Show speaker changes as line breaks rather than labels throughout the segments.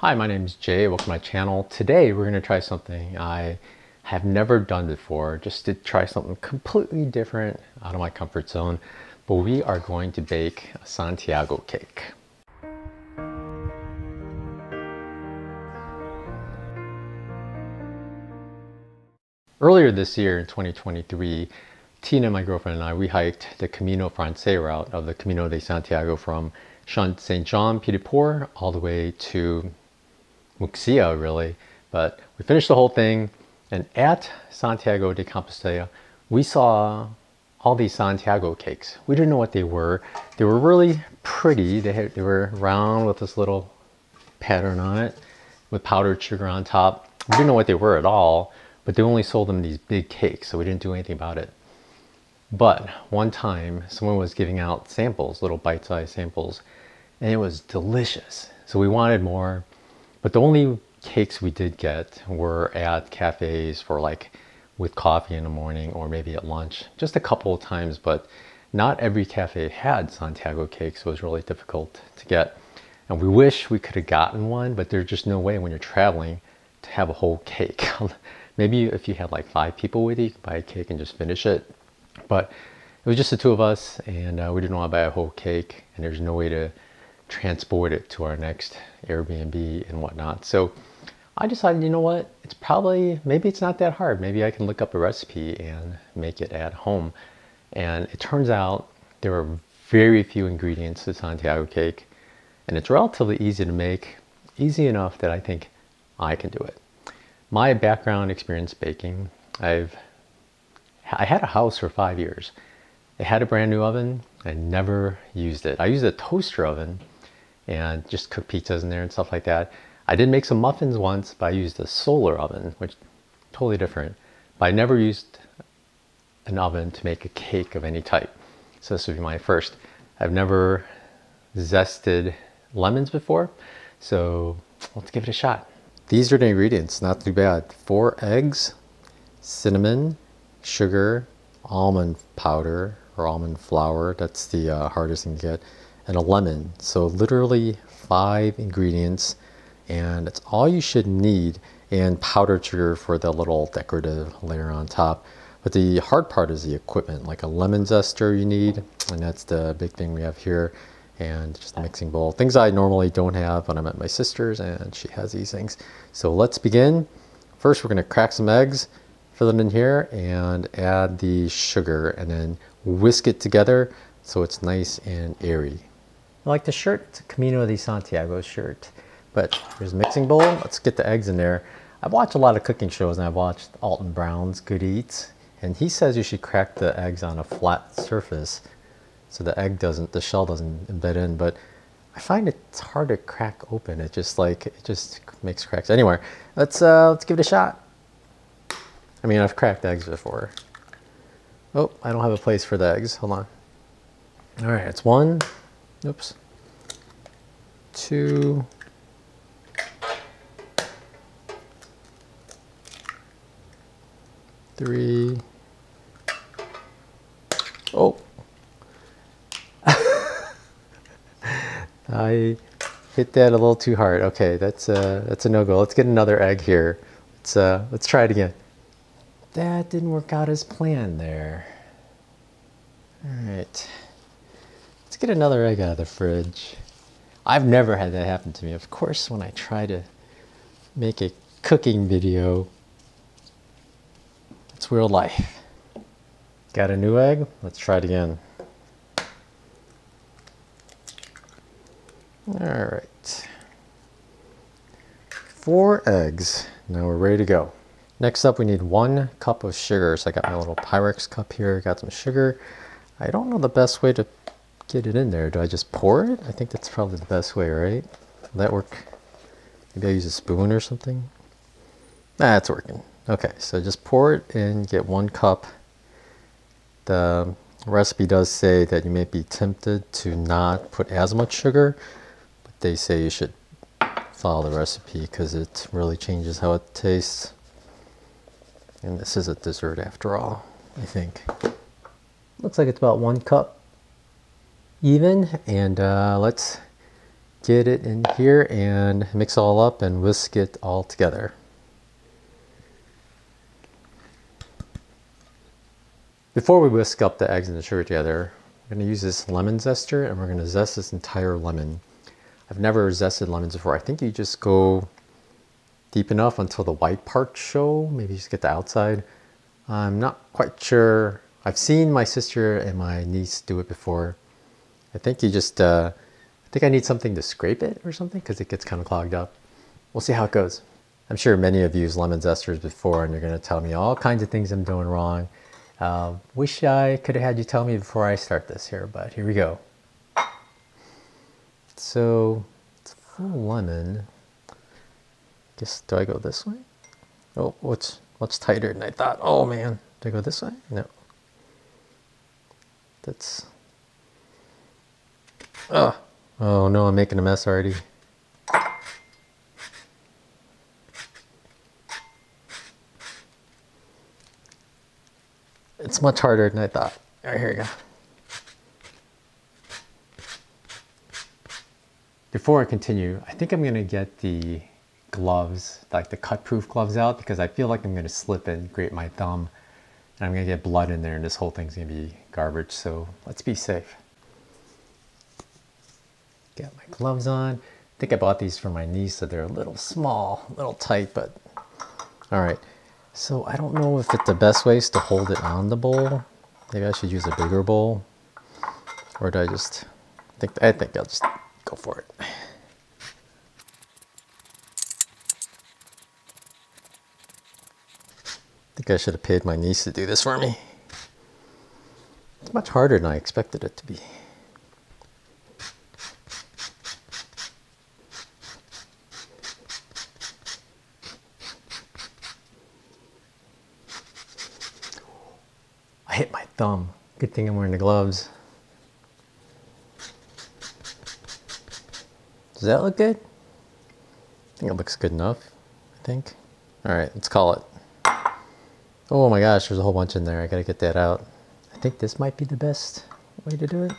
Hi, my name is Jay. Welcome to my channel. Today we're going to try something I have never done before, just to try something completely different out of my comfort zone. But we are going to bake a Santiago cake. Earlier this year in 2023, Tina, my girlfriend, and I, we hiked the Camino Francés route of the Camino de Santiago from St. Jean Pied de Port all the way to Muxia really, but we finished the whole thing. And at Santiago de Compostela, we saw all these Santiago cakes. We didn't know what they were. They were really pretty. They, had, they were round with this little pattern on it with powdered sugar on top. We didn't know what they were at all, but they only sold them these big cakes, so we didn't do anything about it. But one time, someone was giving out samples, little bite-sized samples, and it was delicious. So we wanted more. But the only cakes we did get were at cafes for like with coffee in the morning or maybe at lunch, just a couple of times, but not every cafe had Santiago cakes, so it was really difficult to get. And we wish we could have gotten one, but there's just no way when you're traveling to have a whole cake. maybe if you had like five people with you, you could buy a cake and just finish it. But it was just the two of us and uh, we didn't want to buy a whole cake and there's no way to transport it to our next Airbnb and whatnot. So I decided, you know what, it's probably, maybe it's not that hard. Maybe I can look up a recipe and make it at home. And it turns out there are very few ingredients to Santiago cake and it's relatively easy to make, easy enough that I think I can do it. My background experience baking, I've I had a house for five years. It had a brand new oven. I never used it. I used a toaster oven and just cook pizzas in there and stuff like that. I did make some muffins once, but I used a solar oven, which totally different. But I never used an oven to make a cake of any type. So this would be my first. I've never zested lemons before, so let's give it a shot. These are the ingredients, not too bad. Four eggs, cinnamon, sugar, almond powder or almond flour, that's the uh, hardest thing to get, and a lemon. So literally five ingredients and it's all you should need and powdered sugar for the little decorative layer on top. But the hard part is the equipment, like a lemon zester you need, and that's the big thing we have here, and just a mixing bowl. Things I normally don't have when I'm at my sister's, and she has these things. So let's begin. First, we're gonna crack some eggs, fill it in here, and add the sugar, and then whisk it together so it's nice and airy. Like the shirt, it's a Camino de Santiago shirt. But here's a mixing bowl. Let's get the eggs in there. I've watched a lot of cooking shows and I've watched Alton Brown's Good Eats. And he says you should crack the eggs on a flat surface so the egg doesn't, the shell doesn't embed in. But I find it's hard to crack open. It just like, it just makes cracks. Anyway, let's, uh, let's give it a shot. I mean, I've cracked eggs before. Oh, I don't have a place for the eggs. Hold on. All right, it's one. Oops two, three, oh, I hit that a little too hard. Okay, that's a, that's a no-go. Let's get another egg here. Let's, uh, let's try it again. That didn't work out as planned there. All right. Let's get another egg out of the fridge. I've never had that happen to me. Of course, when I try to make a cooking video, it's real life. Got a new egg? Let's try it again. All right. Four eggs. Now we're ready to go. Next up, we need one cup of sugar. So I got my little Pyrex cup here, got some sugar. I don't know the best way to get it in there? Do I just pour it? I think that's probably the best way, right? Will that work? Maybe I use a spoon or something? That's ah, working. Okay, so just pour it in, get one cup. The recipe does say that you may be tempted to not put as much sugar, but they say you should follow the recipe because it really changes how it tastes. And this is a dessert after all, I think. Looks like it's about one cup even and uh, let's get it in here and mix all up and whisk it all together. Before we whisk up the eggs and the sugar together, we're going to use this lemon zester and we're going to zest this entire lemon. I've never zested lemons before. I think you just go deep enough until the white parts show. Maybe just get the outside. I'm not quite sure. I've seen my sister and my niece do it before. I think you just, uh, I think I need something to scrape it or something because it gets kind of clogged up. We'll see how it goes. I'm sure many of you used lemon zesters before and you're going to tell me all kinds of things I'm doing wrong. Uh, wish I could have had you tell me before I start this here, but here we go. So, it's full lemon. Guess, do I go this way? Oh, what's, what's tighter than I thought? Oh man, do I go this way? No. That's, oh, oh no, I'm making a mess already. It's much harder than I thought. All right, here we go. Before I continue, I think I'm gonna get the gloves, like the cut-proof gloves out because I feel like I'm gonna slip and grate my thumb and I'm gonna get blood in there and this whole thing's gonna be garbage. So let's be safe. Get my gloves on. I think I bought these for my niece, so they're a little small, a little tight, but all right. So I don't know if it's the best way is to hold it on the bowl. Maybe I should use a bigger bowl. Or do I just think I think I'll just go for it. I think I should have paid my niece to do this for me. It's much harder than I expected it to be. hit my thumb. Good thing I'm wearing the gloves. Does that look good? I think it looks good enough, I think. All right, let's call it. Oh my gosh, there's a whole bunch in there. I gotta get that out. I think this might be the best way to do it.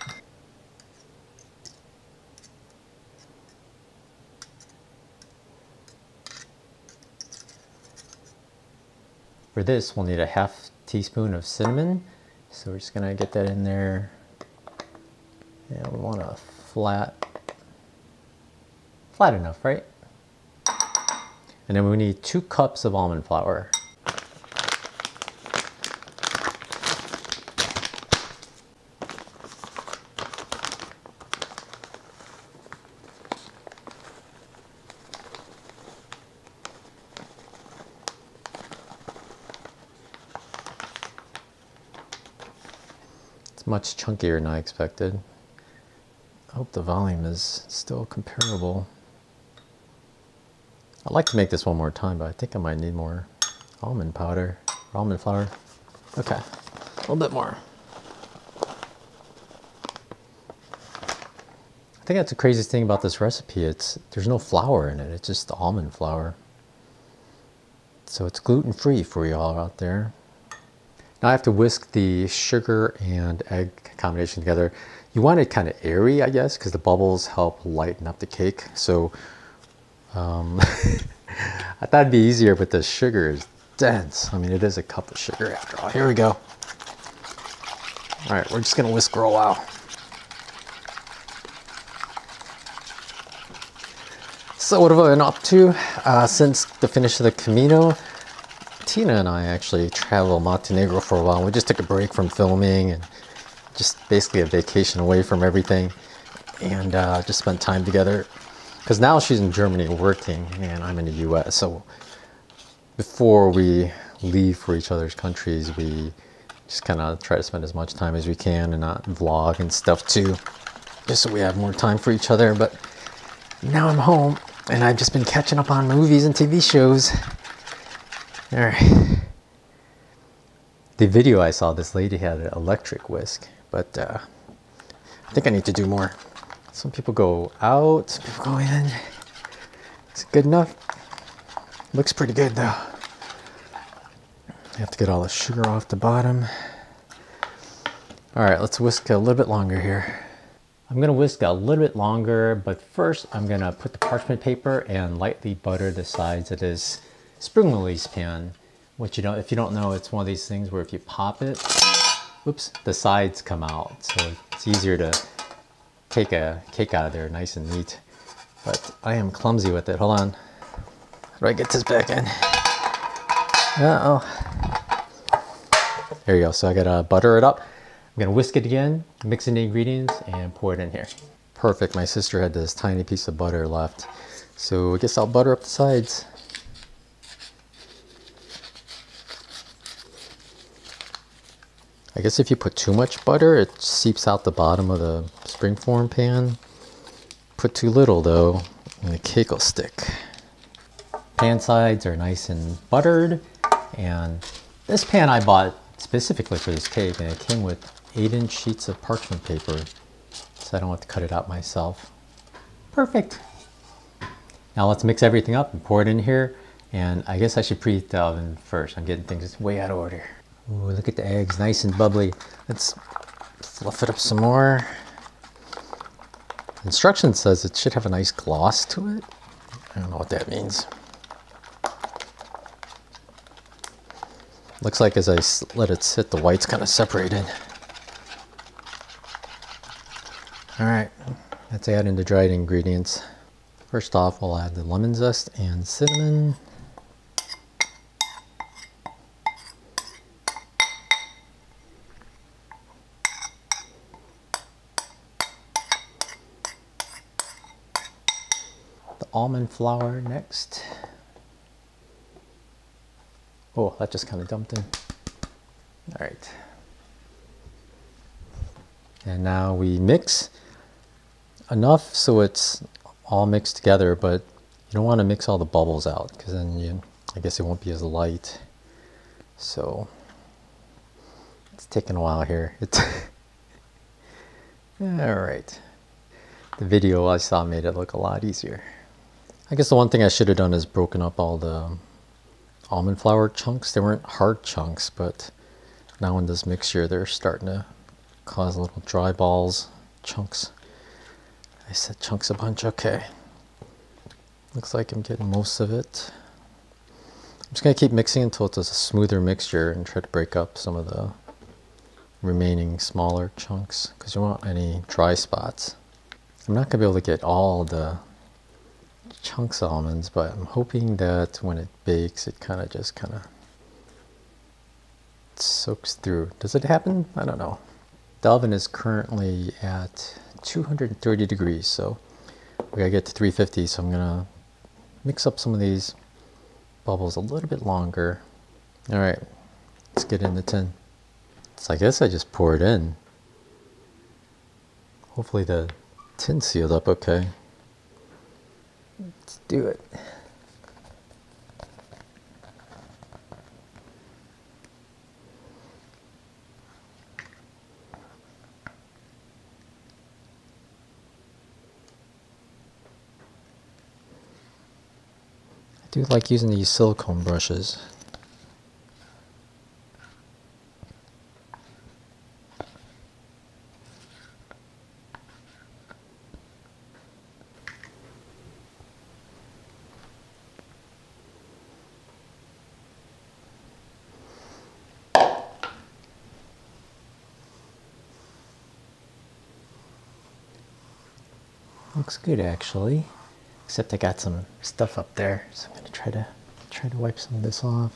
For this, we'll need a half teaspoon of cinnamon. So we're just gonna get that in there. And we want a flat, flat enough, right? And then we need two cups of almond flour. Much chunkier than I expected. I hope the volume is still comparable. I'd like to make this one more time, but I think I might need more almond powder, almond flour. Okay, a little bit more. I think that's the craziest thing about this recipe. It's There's no flour in it, it's just almond flour. So it's gluten-free for you all out there. Now I have to whisk the sugar and egg combination together. You want it kind of airy, I guess, because the bubbles help lighten up the cake. So um, I thought it'd be easier, but the sugar is dense. I mean, it is a cup of sugar after all. Here we go. All right, we're just gonna whisk a while. So what have I been up to uh, since the finish of the Camino? Tina and I actually traveled Montenegro for a while. We just took a break from filming and just basically a vacation away from everything and uh, just spent time together. Because now she's in Germany working and I'm in the US. So before we leave for each other's countries, we just kind of try to spend as much time as we can and not vlog and stuff too, just so we have more time for each other. But now I'm home and I've just been catching up on movies and TV shows. All right. The video I saw, this lady had an electric whisk, but uh, I think I need to do more. Some people go out, some people go in. Is it good enough? Looks pretty good though. I have to get all the sugar off the bottom. All right, let's whisk a little bit longer here. I'm gonna whisk a little bit longer, but first I'm gonna put the parchment paper and lightly butter the sides of this spring release pan. Which you know, if you don't know, it's one of these things where if you pop it, oops, the sides come out. So it's easier to take a cake out of there nice and neat. But I am clumsy with it. Hold on. How do I get this back in? Uh-oh. There you go. So I gotta butter it up. I'm gonna whisk it again, mix in the ingredients, and pour it in here. Perfect. My sister had this tiny piece of butter left. So I guess I'll butter up the sides. I guess if you put too much butter, it seeps out the bottom of the springform pan. Put too little though, and the cake will stick. Pan sides are nice and buttered, and this pan I bought specifically for this cake, and it came with 8-inch sheets of parchment paper, so I don't have to cut it out myself. Perfect. Now let's mix everything up and pour it in here, and I guess I should preheat the oven first. I'm getting things way out of order. Ooh, look at the eggs, nice and bubbly. Let's fluff it up some more. Instruction says it should have a nice gloss to it. I don't know what that means. Looks like as I let it sit, the white's kind of separated. All right, let's add in the dried ingredients. First off, we'll add the lemon zest and cinnamon. Almond flour next. Oh, that just kind of dumped in. All right. And now we mix enough so it's all mixed together, but you don't want to mix all the bubbles out because then you, I guess it won't be as light. So it's taking a while here. It's all right. The video I saw made it look a lot easier. I guess the one thing I should have done is broken up all the um, almond flour chunks. They weren't hard chunks, but now in this mixture, they're starting to cause little dry balls, chunks. I said chunks a bunch, okay. Looks like I'm getting most of it. I'm just gonna keep mixing until it's a smoother mixture and try to break up some of the remaining smaller chunks because you want any dry spots. I'm not gonna be able to get all the chunks of almonds, but I'm hoping that when it bakes, it kind of just kind of soaks through. Does it happen? I don't know. The oven is currently at 230 degrees, so we gotta get to 350, so I'm gonna mix up some of these bubbles a little bit longer. All right, let's get in the tin. So I guess I just pour it in. Hopefully the tin sealed up okay. Let's do it. I do like using these silicone brushes. Looks good actually, except I got some stuff up there, so I'm gonna try to try to wipe some of this off.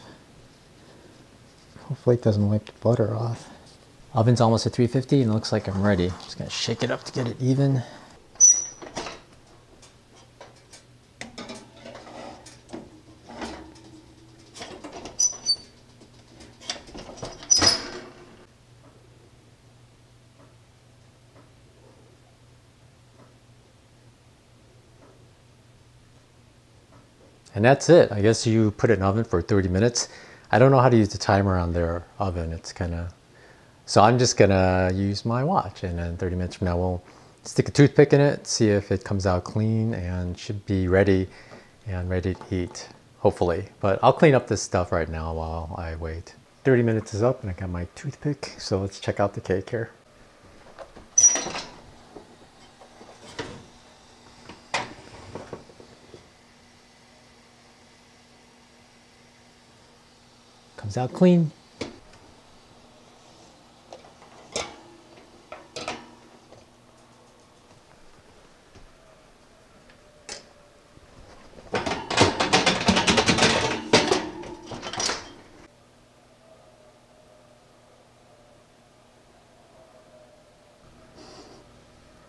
Hopefully it doesn't wipe the butter off. Oven's almost at 350 and looks like I'm ready. Just gonna shake it up to get it even. And that's it. I guess you put it in oven for 30 minutes. I don't know how to use the timer on their oven. It's kind of, so I'm just gonna use my watch and then 30 minutes from now we'll stick a toothpick in it, see if it comes out clean and should be ready and ready to eat, hopefully. But I'll clean up this stuff right now while I wait. 30 minutes is up and I got my toothpick. So let's check out the cake here. Comes out clean.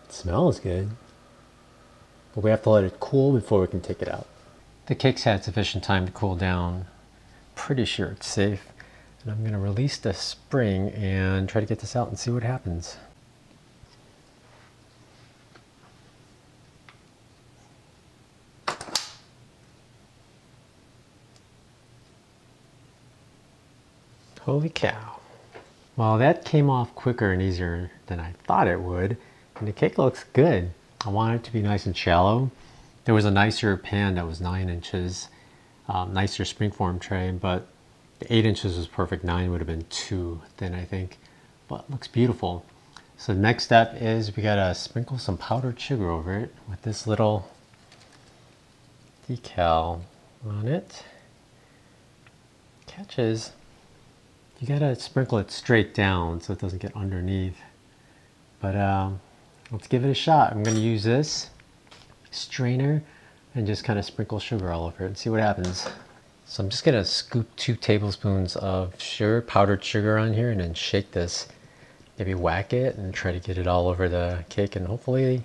smells good. But we have to let it cool before we can take it out. The cake's had sufficient time to cool down. Pretty sure it's safe. And I'm gonna release the spring and try to get this out and see what happens. Holy cow. Well, that came off quicker and easier than I thought it would. And the cake looks good. I want it to be nice and shallow. There was a nicer pan that was nine inches, um, nicer springform tray, but the eight inches was perfect. Nine would have been too thin, I think, but looks beautiful. So next step is we gotta sprinkle some powdered sugar over it with this little decal on it. Catches, you gotta sprinkle it straight down so it doesn't get underneath. But um, let's give it a shot. I'm to use this strainer and just kind of sprinkle sugar all over it and see what happens. So I'm just to scoop two tablespoons of sugar, powdered sugar on here and then shake this. Maybe whack it and try to get it all over the cake and hopefully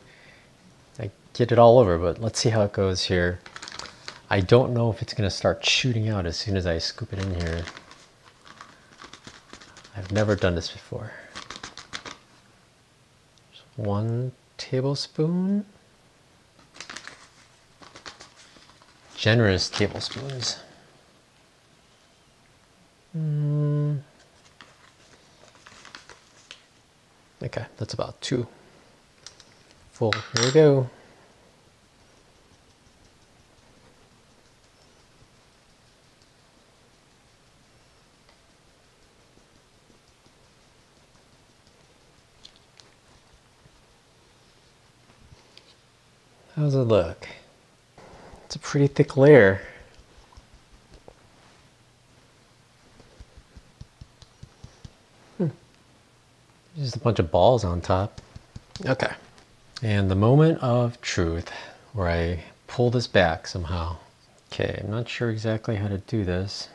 I get it all over, but let's see how it goes here. I don't know if it's to start shooting out as soon as I scoop it in here. I've never done this before one tablespoon. Generous tablespoons. Mm. Okay, that's about two. Full. Here we go. How's it look? It's a pretty thick layer. Hmm. Just a bunch of balls on top. Okay. And the moment of truth where I pull this back somehow. Okay, I'm not sure exactly how to do this.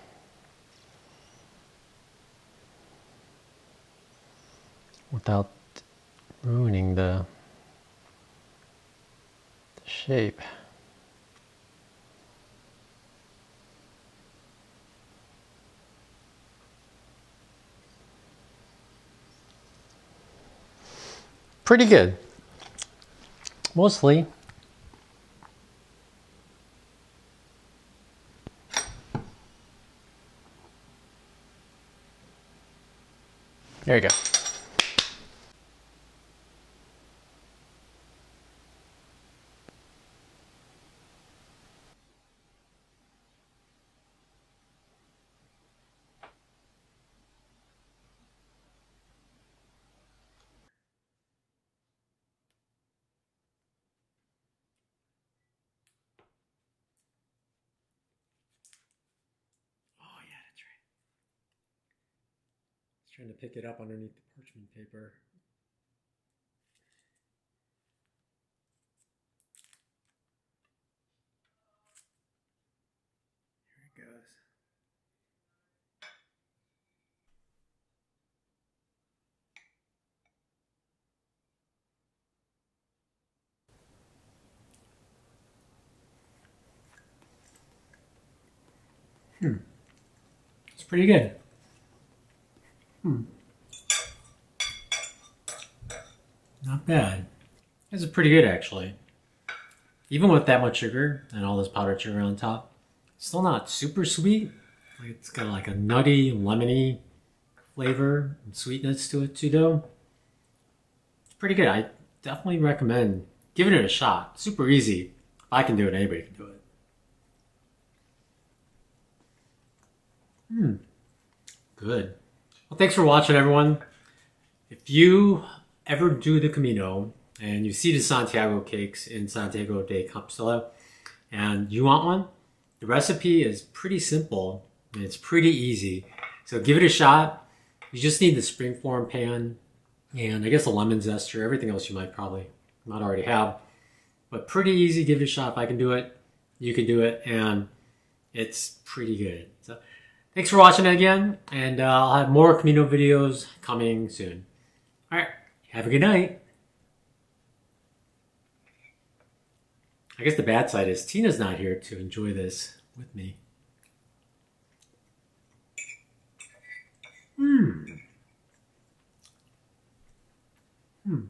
Without ruining the shape. Pretty good. Mostly. There you go. Trying to pick it up underneath the parchment paper. Here it goes. Hmm. It's pretty good. Hmm. Not bad. This is pretty good actually. Even with that much sugar and all this powdered sugar on top, still not super sweet. It's got like a nutty, lemony flavor and sweetness to it too though. It's pretty good. I definitely recommend giving it a shot. Super easy. If I can do it, anybody can do it. Hmm. Good. Well, thanks for watching, everyone. If you ever do the Camino and you see the Santiago cakes in Santiago de Compostela and you want one, the recipe is pretty simple and it's pretty easy.
So give it a shot. You just need the springform pan and I guess a lemon zester. Everything else you might probably not already have. But pretty easy. Give it a shot. If I can do it, you can do it. And it's pretty good. Thanks for watching again, and uh, I'll have more Camino videos coming soon. All right, have a good night. I guess the bad side is Tina's not here to enjoy this with me. Hmm. Hmm.